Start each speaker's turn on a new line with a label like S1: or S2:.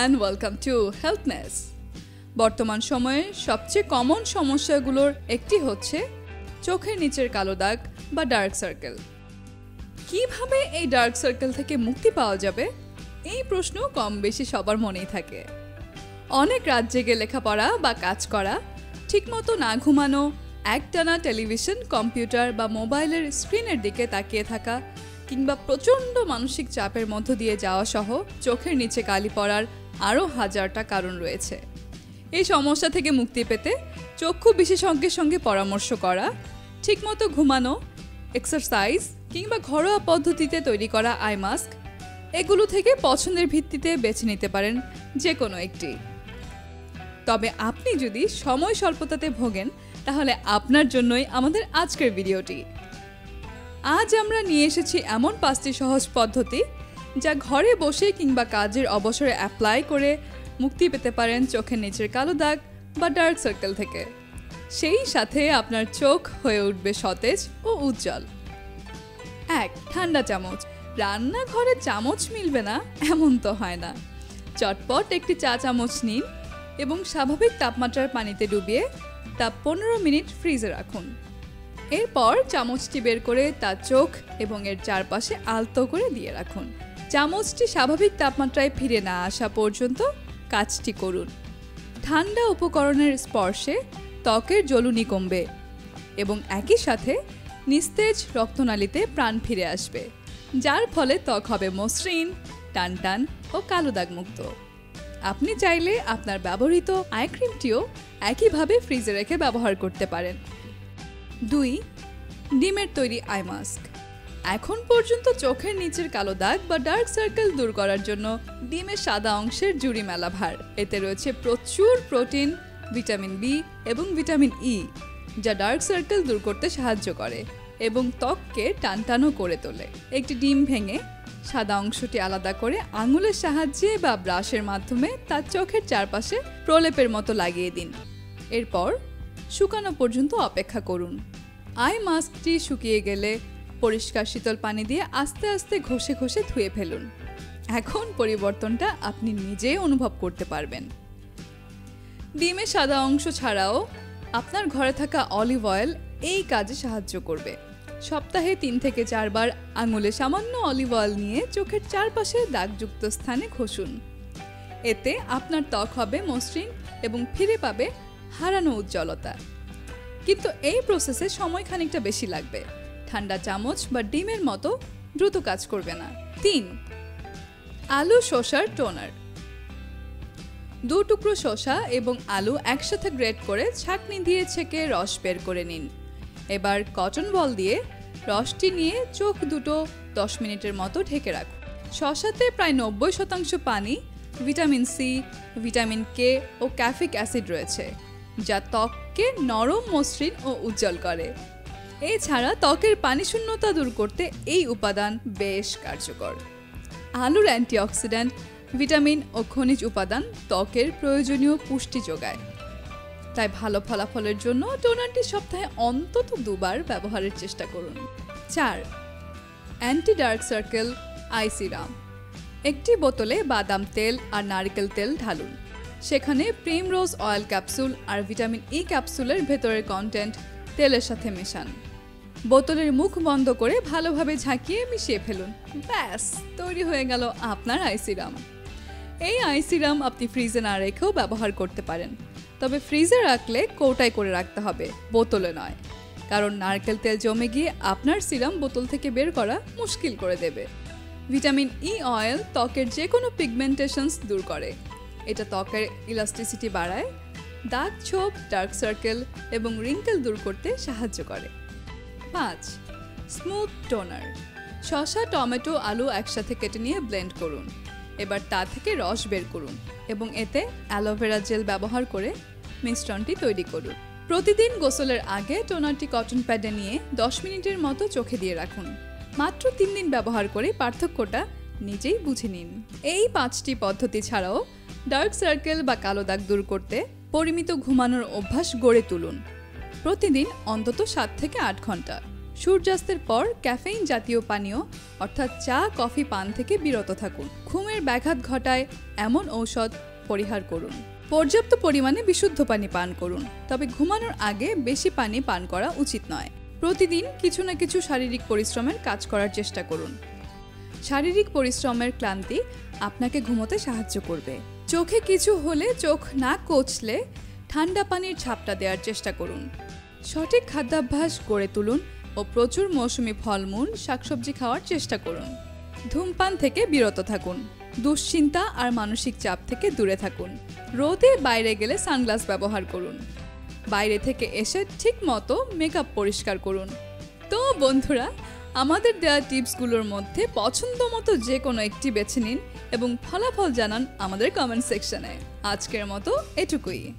S1: And welcome to হেলথনেস বর্তমান সময়ে সবচেয়ে কমন সমস্যাগুলোর একটি হচ্ছে চোখের নিচের কালো দাগ বা ডার্ক সার্কেল কীভাবে এই ডার্ক সার্কেল থেকে মুক্তি পাওয়া যাবে? এই প্রশ্ন কম বেশি সবার মনেই থাকে। অনেক রাত জেগে লেখাপড়া বা কাজ করা, ঠিকমতো না ঘুমানো, একটানা টেলিভিশন কম্পিউটার বা মোবাইলের স্ক্রিনের দিকে তাকিয়ে থাকা কিংবা প্রচণ্ড মানসিক চাপের মধ্য দিয়ে যাওয়া সহ চোখের নিচে কালি পড়ার আরও হাজারটা কারণ রয়েছে। এই সমস্যা থেকে মুক্তি পেতে চক্ষু বিশেষজ্ঞের সঙ্গে পরামর্শ করা, ঠিকমতো ঘুমানো এক্সারসাইজ কিংবা ঘরোয়া পদ্ধতিতে তৈরি করা আই মাস্ক এগুলো থেকে পছন্দের ভিত্তিতে বেছে নিতে পারেন যে কোনো একটি। তবে আপনি যদি সময় স্বল্পতাতে ভোগেন, তাহলে আপনার জন্যই আমাদের আজকের ভিডিওটি। আজ আমরা নিয়ে এসেছি এমন পাঁচটি সহজ পদ্ধতি যা ঘরে বসে কিংবা কাজের অবসরে অ্যাপ্লাই করে মুক্তি পেতে পারেন চোখের নিচের কালো দাগ বা ডার্ক সার্কেল থেকে। সেই সাথে আপনার চোখ হয়ে উঠবে সতেজ ও উজ্জ্বল। এক, ঠান্ডা চামচ। রান্নাঘরে চামচ মিলবে না, এমন তো হয় না। চটপট একটি চা চামচ নিন এবং স্বাভাবিক তাপমাত্রার পানিতে ডুবিয়ে তা পনেরো মিনিট ফ্রিজে রাখুন। এরপর চামচটি বের করে তার চোখ এবং এর চারপাশে আলতো করে দিয়ে রাখুন। চামচটি স্বাভাবিক তাপমাত্রায় ফিরে না আসা পর্যন্ত কাজটি করুন। ঠান্ডা উপকরণের স্পর্শে ত্বকের জ্বলুনি কমবে এবং একই সাথে নিস্তেজ রক্তনালীতে প্রাণ ফিরে আসবে, যার ফলে ত্বক হবে মসৃণ টান টান ও কালো দাগমুক্ত। আপনি চাইলে আপনার ব্যবহৃত আই ক্রিমটিও একইভাবে ফ্রিজে রেখে ব্যবহার করতে পারেন। দুই ডিমের তৈরি আই মাস্ক। এখন পর্যন্ত চোখের নিচের কালো দাগ বা ডার্ক সার্কেল দূর করার জন্য ডিমের সাদা অংশের জুড়ি মেলা ভার এতে রয়েছে প্রচুর প্রোটিন, ভিটামিন বি এবং ভিটামিন ই, যা ডার্ক সার্কেল দূর করতে সাহায্য করে এবং ত্বককে টানটানো করে তোলে। একটি ডিম ভেঙে সাদা অংশটি আলাদা করে আঙুলের সাহায্যে বা ব্রাশের মাধ্যমে তার চোখের চারপাশে প্রলেপের মতো লাগিয়ে দিন। এরপর শুকানো পর্যন্ত অপেক্ষা করুন। আই মাস্কটি শুকিয়ে গেলে পরিষ্কার শীতল পানি দিয়ে আস্তে আস্তে ঘষে ঘষে ধুয়ে ফেলুন। এখন পরিবর্তনটা আপনি নিজেই অনুভব করতে পারবেন। ডিমের সাদা অংশ ছাড়াও আপনার ঘরে থাকা অলিভ অয়েল এই কাজে সাহায্য করবে। সপ্তাহে তিন থেকে চারবার আঙুলে সামান্য অলিভ অয়েল নিয়ে চোখের চারপাশে দাগযুক্ত স্থানে ঘষুন। এতে আপনার ত্বক হবে মসৃণ এবং ফিরে পাবে হারানো উজ্জ্বলতা। কিন্তু এই প্রসেসে সময় খানিকটা বেশি লাগবে। ঠান্ডা চামচ বা ডিমের মতো দ্রুত কাজ করবে না। তিন, আলু শসার টোনার দু টুকরো শসা এবং আলু একসাথে গ্রেট করে ছাঁকনি দিয়ে ছেঁকে রস বের করে নিন। এবার কটন বল দিয়ে রসটি নিয়ে চোখ দুটো দশ মিনিটের মতো ঢেকে রাখুন। শসাতে প্রায় নব্বই শতাংশ পানি, ভিটামিন সি, ভিটামিন কে ও ক্যাফিক অ্যাসিড রয়েছে। যা ত্বককে নরম মসৃণ ও উজ্জ্বল করে। এছাড়া ত্বকের পানি শূন্যতা দূর করতে এই উপাদান বেশ কার্যকর। আলুর অ্যান্টিঅক্সিডেন্ট ভিটামিন ও খনিজ উপাদান ত্বকের প্রয়োজনীয় পুষ্টি যোগায়। তাই ভালো ফলাফলের জন্য টোনারটি সপ্তাহে অন্তত দুবার ব্যবহারের চেষ্টা করুন। চার anti dark circle, eye serum. একটি বোতলে বাদাম তেল আর নারকেল তেল ঢালুন। সেখানে প্রিমরোজ অয়েল ক্যাপসুল আর ভিটামিন ই ক্যাপসুলের ভেতরের কন্টেন্ট তেলের সাথে মেশান। বোতলের মুখ বন্ধ করে ভালোভাবে ঝাঁকিয়ে মিশিয়ে ফেলুন। ব্যাস, তৈরি হয়ে গেল আপনার আই সিরাম। এই আই সিরাম আপনি ফ্রিজে না রেখেও ব্যবহার করতে পারেন। তবে ফ্রিজে রাখলে কৌটায় করে রাখতে হবে, বোতলে নয়। কারণ নারকেল তেল জমে গিয়ে আপনার সিরাম বোতল থেকে বের করা মুশকিল করে দেবে। ভিটামিন ই অয়েল ত্বকের যে কোনো পিগমেন্টেশনস দূর করে। এটা ত্বকের ইলাস্টিসিটি বাড়ায় দাগ ছোপ ডার্ক সার্কেল এবং রিঙ্কেল দূর করতে সাহায্য করে। পাঁচ স্মুথ টোনার শসা, টমেটো, আলু একসাথে কেটে নিয়ে ব্লেন্ড করুন। এবার তা থেকে রস বের করুন এবং এতে অ্যালোভেরা জেল ব্যবহার করে মিশ্রণটি তৈরি করুন। প্রতিদিন গোসলের আগে টোনারটি কটন প্যাডে নিয়ে দশ মিনিটের মতো চোখে দিয়ে রাখুন। মাত্র তিন দিন ব্যবহার করে পার্থক্যটা নিজেই বুঝে নিন। এই পাঁচটি পদ্ধতি ছাড়াও ডার্ক সার্কেল বা কালো দাগ দূর করতে পরিমিত ঘুমানোর অভ্যাস গড়ে তুলুন। প্রতিদিন অন্তত সাত থেকে আট ঘণ্টা। সূর্যাস্তের পর ক্যাফেইন জাতীয় পানীয়, অর্থাৎ চা, কফি, পান থেকে বিরত থাকুন। ঘুমের ব্যাঘাত ঘটায় এমন ঔষধ পরিহার করুন। পর্যাপ্ত পরিমাণে বিশুদ্ধ পানি পান করুন, তবে ঘুমানোর আগে বেশি পানি পান করা উচিত নয়। প্রতিদিন কিছু না কিছু শারীরিক পরিশ্রমের কাজ করার চেষ্টা করুন। শারীরিক পরিশ্রমের ক্লান্তি আপনাকে ঘুমোতে সাহায্য করবে। চোখে কিছু হলে চোখ না কচলে ঠান্ডা পানির ছাপটা দেওয়ার চেষ্টা করুন। সঠিক খাদ্যাভ্যাস গড়ে তুলুন ও প্রচুর মৌসুমি ফলমূল, শাকসবজি খাওয়ার চেষ্টা করুন। ধূমপান থেকে বিরত থাকুন। দুশ্চিন্তা আর মানসিক চাপ থেকে দূরে থাকুন। রোদে বাইরে গেলে সানগ্লাস ব্যবহার করুন। বাইরে থেকে এসে ঠিক মতো মেকআপ পরিষ্কার করুন। তো বন্ধুরা আমাদের দেওয়া টিপসগুলোর মধ্যে পছন্দ মতো যে কোনো একটি বেছে নিন এবং ফলাফল জানান আমাদের কমেন্ট সেকশনে আজকের মতো এটুকুই।